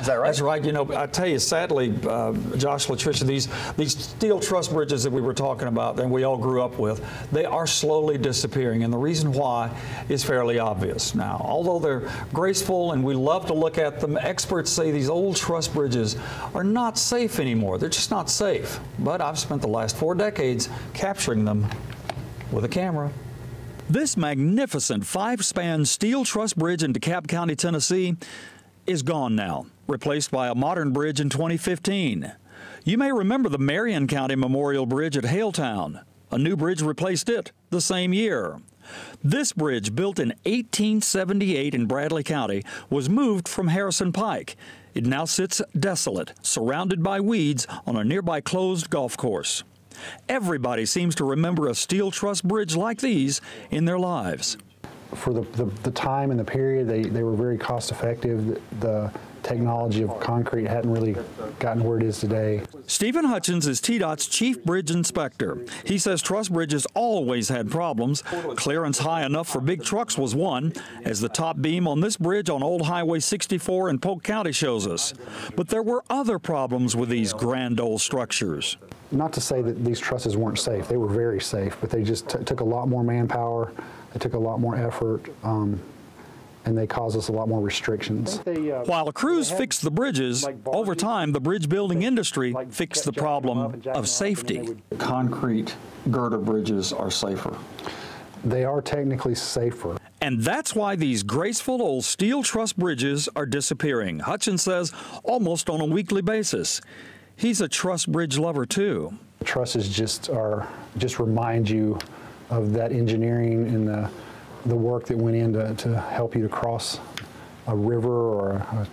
Is that right? That's right. You know, I tell you, sadly, uh, Josh, Latricia, these these steel truss bridges that we were talking about, and we all grew up with, they are slowly disappearing, and the reason why is fairly obvious now. Although they're graceful and we love to look at them, experts say these old truss bridges are not safe anymore. They're just not safe. But I've spent the last four decades capturing them with a camera. This magnificent five-span steel truss bridge in DeKalb County, Tennessee, is gone now, replaced by a modern bridge in 2015. You may remember the Marion County Memorial Bridge at Haletown. A new bridge replaced it the same year. This bridge, built in 1878 in Bradley County, was moved from Harrison Pike. It now sits desolate, surrounded by weeds on a nearby closed golf course. Everybody seems to remember a steel truss bridge like these in their lives for the, the, the, time and the period, they, they were very cost effective. The, the technology of concrete hadn't really gotten where it is today. Stephen Hutchins is TDOT's chief bridge inspector. He says truss bridges always had problems. Clearance high enough for big trucks was one, as the top beam on this bridge on Old Highway 64 in Polk County shows us. But there were other problems with these grand old structures. Not to say that these trusses weren't safe. They were very safe, but they just took a lot more manpower. It took a lot more effort. Um, and they cause us a lot more restrictions. They, uh, While crews fixed the bridges, like over time the bridge building industry like fixed the problem of safety. Concrete girder bridges are safer. They are technically safer. And that's why these graceful old steel truss bridges are disappearing, Hutchins says, almost on a weekly basis. He's a truss bridge lover too. Trusses just are just remind you of that engineering and the, the work that went in to, to help you to cross a river or a,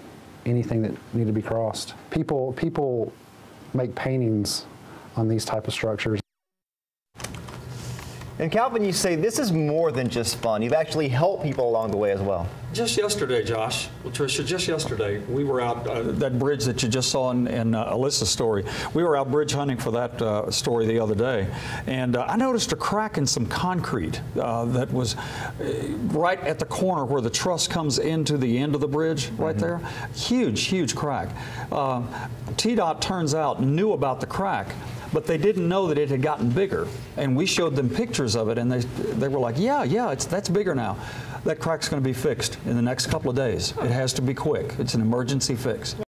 anything that needed to be crossed. People, people make paintings on these type of structures. And Calvin, you say this is more than just fun. You've actually helped people along the way as well. Just yesterday, Josh, Latricia, just yesterday, we were out, uh, that bridge that you just saw in, in uh, Alyssa's story, we were out bridge hunting for that uh, story the other day. And uh, I noticed a crack in some concrete uh, that was uh, right at the corner where the truss comes into the end of the bridge, right mm -hmm. there. Huge, huge crack. TDOT turns out knew about the crack but they didn't know that it had gotten bigger. And we showed them pictures of it, and they, they were like, yeah, yeah, it's, that's bigger now. That crack's going to be fixed in the next couple of days. It has to be quick. It's an emergency fix.